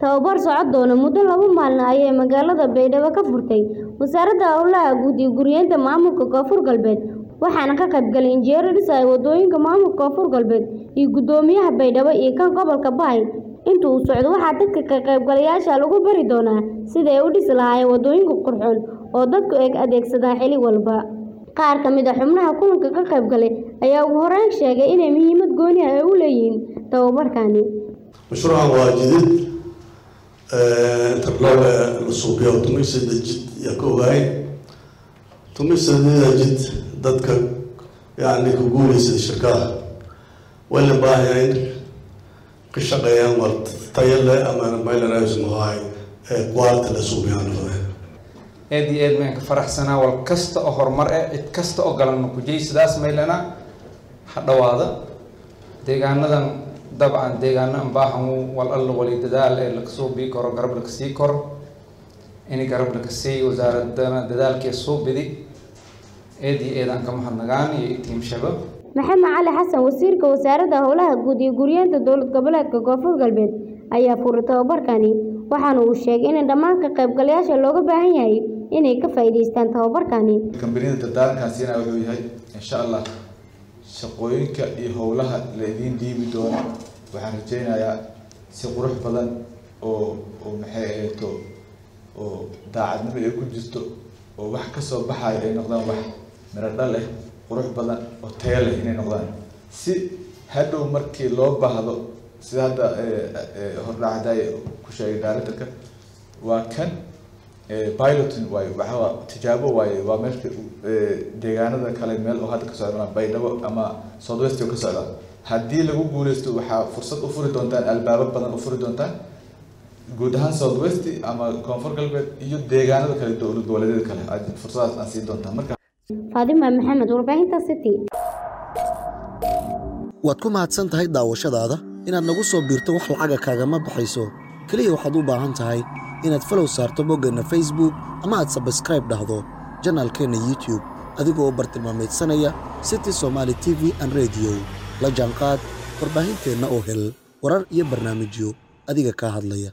Tababar socon doona muddo laba maalin ayay magaalada Baydhabo ka furtay. Wasaaradda Howlaha Guud iyo Maamulka Koonfur Galbeed waxaana ka qayb galay injineero dhisaya waddooyinka maamulka Koonfur Galbeed iyo guddoomiyaha Baydhabo iyo kan gobolka Bay inta uu socdo waxaa dadka ka qaybgalayaasha lagu bari doonaa sidii ay u dhisi lahaayeen wadooyin qurxoon oo dadku ay adeegsadaan xilli walba. Qaar ka mid ah xubnaha kulanka ka qayb galay ayaa ugu horeyn sheegay inay muhiimad gooni ah u leeyihiin tababarkani mashruucan waa jidid interloga la suubiyo tumisada jid yaa ka ogahay tumisadida jid? Dadka yani ku guuleysada shirkadaha way la ka shaqeeyaan war tayo leh ama maylanasmahay quality la suubiyaan noqdeen aad iyo aad ka faraxsanaa wal kasta oo horumar ah cid kasta oo galan ku. Jey sidaas maylana ha dhawaada deegaanadan dabcan deegaano aan baahan wal alla wali dadaal ee laga soo bii karo garab laga sii karo in garab laga sii wasaaradana dadaalkee soo bidi. Aad iyo aad aan ka mahadnagaan iyo tiim shabab. Maxamed cali xasan wasiirka wasaaradda howlaha guud iyo guryeynta dowlad goboleedka koonfur galbeed ayaa furay tababarkani. Waxaana uu sheegay in dhammaan ka qaybgalayaasha looga baahan yahay inay ka faa'iidaystaan tababarkani. Kambaniyada dardaarankaasina wuxuu yahay insha allah shaqooyinka iyo howlaha la idiin dhiibi doono. Waxaan rajeynayaa si qurux badan oo oo maxay ahayto oo daacadnimo ay ku jirto oo wax ka soo baxayo ay noqdaan wax miro dhal eh qurux badan oo tayo leh inay noqdaan. Si hadhow markii loo baahdo sida hadda hordhacday ku sheegay directorka waa kan pilotin waayo waxaa tijaabo waaye waa meelka deegaanada kale meel oo hadda ka socda baydhabo ama southwest oo ka socda. Haddii lagu guuleysto waxaa fursad u furi doontaan albaabo badan u furi doontaan guud ahaan southwest ama koonfur galbeed iyo deegaanada kale dowlad goboleedyada kale. Aad fursadaas aan siin doontaan marka faadima maxamed warbaahinta city. Waad ku mahadsan tahay daawashadaada? Inaad nagu soo biirto wax lacaga kaagama baxayso. Keliya waxaad u baahan tahay inaad falow saarto boggeenna facebook ama aad sabskraib dhahdo janaalkeenna youtube adigoo bartilmaamaydsanaya city somaali t v an rediyo la jaanqaad warbaahinteenna oo hel warar iyo barnaamijyo adiga kaa hadlaya